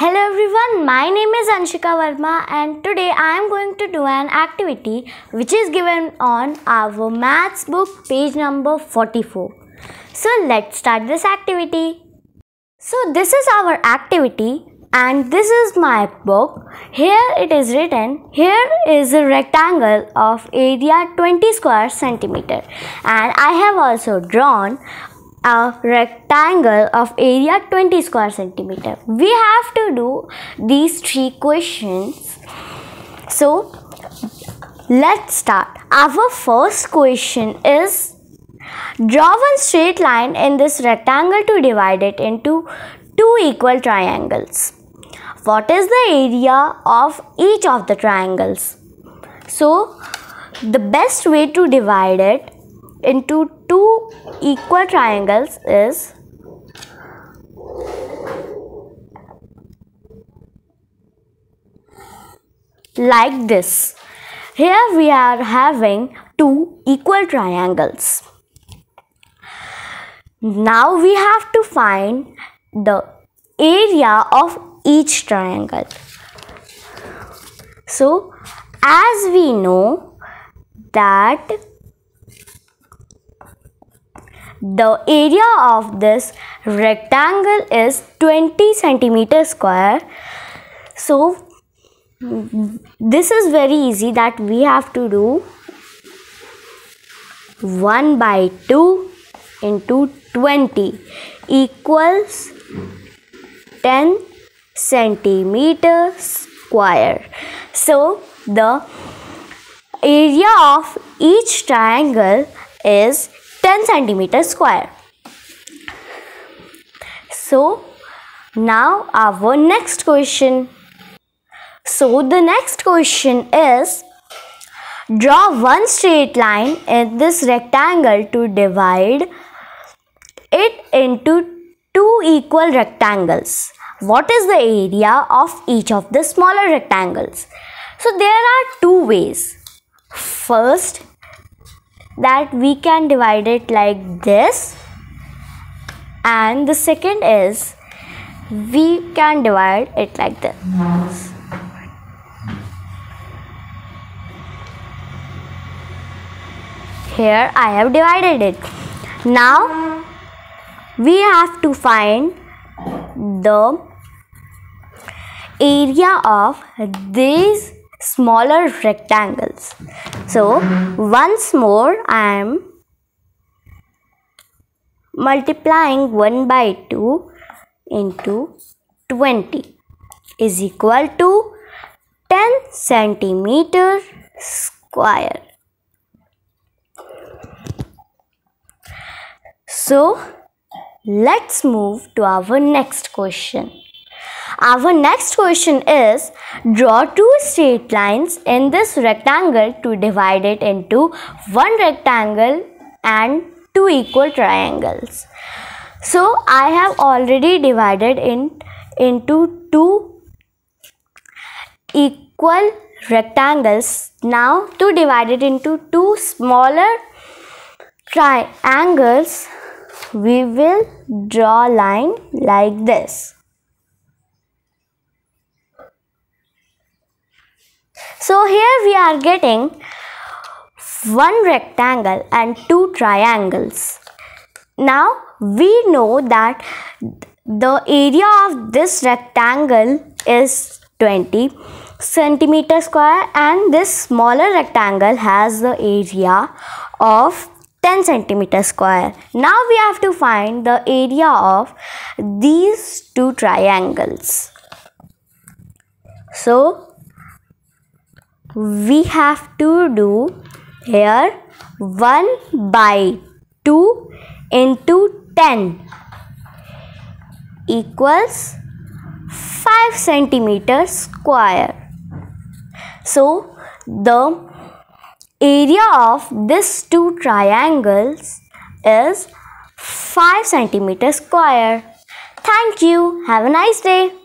Hello everyone, my name is Anshika Verma and today I am going to do an activity which is given on our maths book page number 44. So let's start this activity. So this is our activity and this is my book. Here it is written, here is a rectangle of area 20 square centimeter and I have also drawn a rectangle of area 20 square centimeter. We have to do these three questions. So let's start. Our first question is draw one straight line in this rectangle to divide it into two equal triangles. What is the area of each of the triangles? So the best way to divide it into two equal triangles is like this. Here we are having two equal triangles. Now we have to find the area of each triangle. So as we know that the area of this rectangle is 20 centimeter square. So this is very easy that we have to do 1 by 2 into 20 equals 10 centimeter square. So the area of each triangle is 10 centimeter square. So now our next question. So the next question is draw one straight line in this rectangle to divide it into two equal rectangles. What is the area of each of the smaller rectangles? So there are two ways. First, that we can divide it like this. And the second is we can divide it like this. Here I have divided it. Now we have to find the area of these smaller rectangles. So once more I am multiplying 1 by 2 into 20 is equal to 10 centimeter square. So let's move to our next question. Our next question is draw two straight lines in this rectangle to divide it into one rectangle and two equal triangles. So I have already divided in into two equal rectangles. Now to divide it into two smaller triangles we will draw line like this. So here we are getting one rectangle and two triangles. Now we know that the area of this rectangle is 20 centimeter square and this smaller rectangle has the area of 10 centimeter square. Now we have to find the area of these two triangles. So we have to do here 1 by 2 into 10 equals 5 centimeter square. So the area of these two triangles is 5 centimeter square. Thank you. Have a nice day.